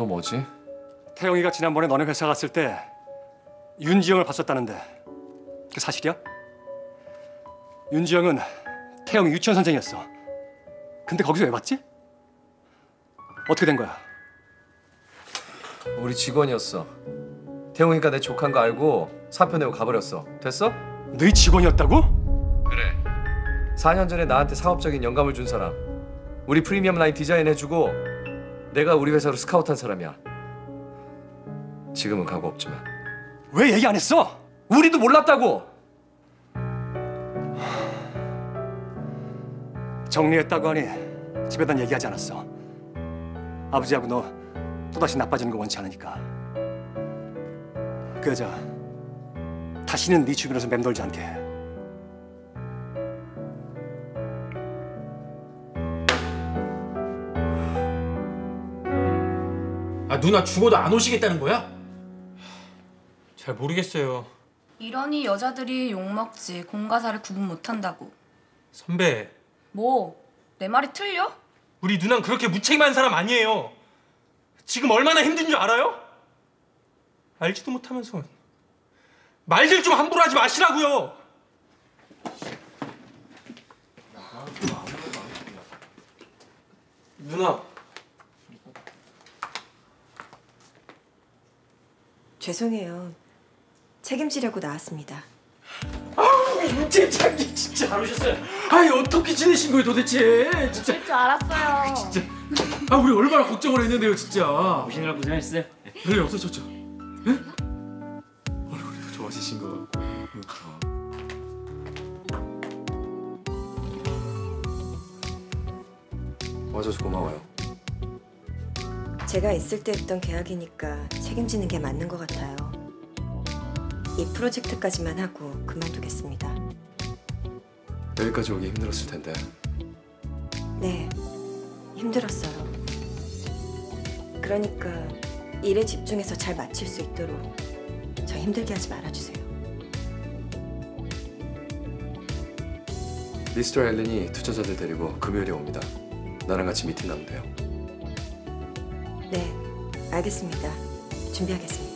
또 뭐지? 태영이가 지난번에 너네 회사 갔을 때 윤지영을 봤었다는데 그 사실이야? 윤지영은 태영이 유치원 선생이었어. 근데 거기서 왜 봤지? 어떻게 된 거야? 우리 직원이었어. 태용이가 내 조카인 거 알고 사표 내고 가버렸어. 됐어? 너희 직원이었다고? 그래. 4년 전에 나한테 사업적인 영감을 준 사람. 우리 프리미엄 라인 디자인 해주고 내가 우리 회사로 스카우트한 사람이야. 지금은 가고 없지만 왜 얘기 안 했어? 우리도 몰랐다고. 정리했다고 하니 집에단 얘기하지 않았어. 아버지하고 너 또다시 나빠지는 거 원치 않으니까. 그 여자 다시는 네 주변에서 맴돌지 않게 아 누나 죽어도 안 오시겠다는 거야? 잘 모르겠어요. 이러니 여자들이 욕먹지 공과사를 구분 못한다고 선배, 뭐? 내 말이 틀려? 우리 누난 그렇게 무책임한 사람 아니에요. 지금 얼마나 힘든 줄 알아요? 알지도 못하면서 말들 좀 함부로 하지 마시라고요. 누나, 죄송해요. 책임지려고 나왔습니다. 임팀장님 진짜 잘 오셨어요. 아니 어떻게 지내신 거예요 도대체? 진짜. 줄 알았어요 진짜. 아 우리 얼마나 걱정을 했는데요 진짜. 오시느라 고생하셨어요. 별일 없으셨죠? 예? 얼굴이 좋아지신 거 같고. 와줘서 고마워요. 제가 있을 때 했던 계약이니까 책임지는 게 맞는 것 같아요. 이 프로젝트까지만 하고 그만두겠습니다. 여기까지 오기 힘들었을 텐데 네, 힘들었어요. 그러니까 일에 집중해서 잘 마칠 수 있도록 저 힘들게 하지 말아주세요. 미스터 앨런이 투자자들 데리고 금요일에 옵니다. 나랑 같이 미팅 나면 돼요. 네, 알겠습니다. 준비하겠습니다.